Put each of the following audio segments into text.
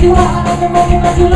you are, I've been it like you.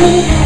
you.